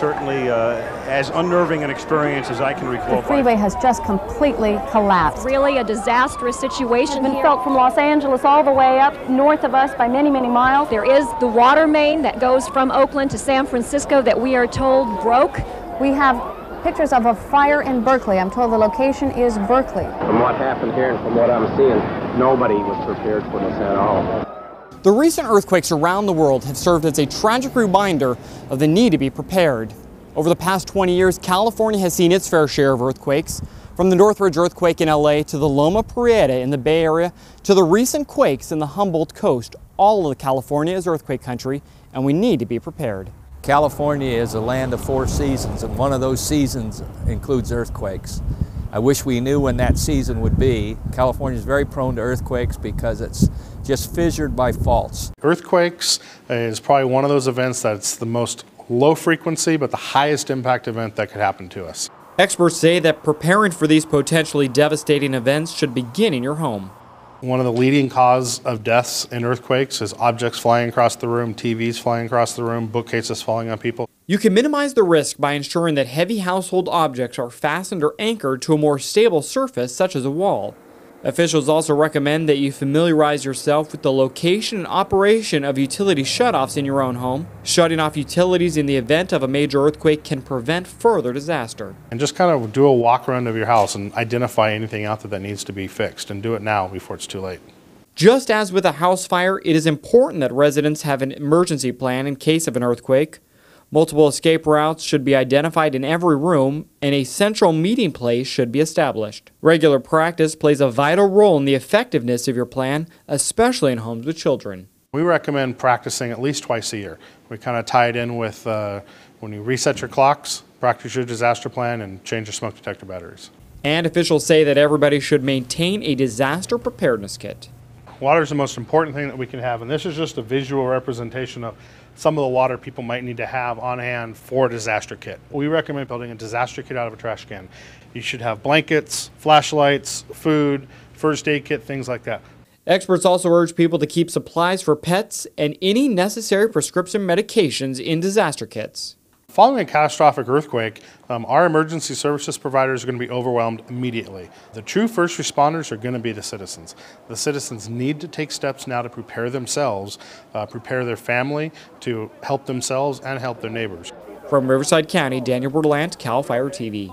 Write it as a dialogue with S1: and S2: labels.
S1: certainly uh, as unnerving an experience as I can recall.
S2: The freeway has just completely collapsed.
S3: Really a disastrous situation.
S2: It's been felt from Los Angeles all the way up north of us by many, many miles.
S3: There is the water main that goes from Oakland to San Francisco that we are told broke.
S2: We have pictures of a fire in Berkeley. I'm told the location is Berkeley.
S4: From what happened here and from what I'm seeing, nobody was prepared for this at all.
S5: The recent earthquakes around the world have served as a tragic reminder of the need to be prepared. Over the past 20 years, California has seen its fair share of earthquakes. From the Northridge earthquake in LA to the Loma Prieta in the Bay Area to the recent quakes in the Humboldt coast, all of California is earthquake country and we need to be prepared.
S6: California is a land of four seasons and one of those seasons includes earthquakes. I wish we knew when that season would be. California is very prone to earthquakes because it's just fissured by faults.
S7: Earthquakes is probably one of those events that's the most low frequency but the highest impact event that could happen to us.
S5: Experts say that preparing for these potentially devastating events should begin in your home.
S7: One of the leading cause of deaths in earthquakes is objects flying across the room, TVs flying across the room, bookcases falling on people.
S5: You can minimize the risk by ensuring that heavy household objects are fastened or anchored to a more stable surface such as a wall. Officials also recommend that you familiarize yourself with the location and operation of utility shutoffs in your own home. Shutting off utilities in the event of a major earthquake can prevent further disaster.
S7: And just kind of do a walk around of your house and identify anything out there that needs to be fixed and do it now before it's too late.
S5: Just as with a house fire, it is important that residents have an emergency plan in case of an earthquake. Multiple escape routes should be identified in every room, and a central meeting place should be established. Regular practice plays a vital role in the effectiveness of your plan, especially in homes with children.
S7: We recommend practicing at least twice a year. We kind of tie it in with uh, when you reset your clocks, practice your disaster plan, and change your smoke detector batteries.
S5: And officials say that everybody should maintain a disaster preparedness kit.
S7: Water is the most important thing that we can have, and this is just a visual representation of some of the water people might need to have on hand for a disaster kit. We recommend building a disaster kit out of a trash can. You should have blankets, flashlights, food, first aid kit, things like that.
S5: Experts also urge people to keep supplies for pets and any necessary prescription medications in disaster kits.
S7: Following a catastrophic earthquake, um, our emergency services providers are going to be overwhelmed immediately. The true first responders are going to be the citizens. The citizens need to take steps now to prepare themselves, uh, prepare their family to help themselves and help their neighbors.
S5: From Riverside County, Daniel Berlant, CAL FIRE TV.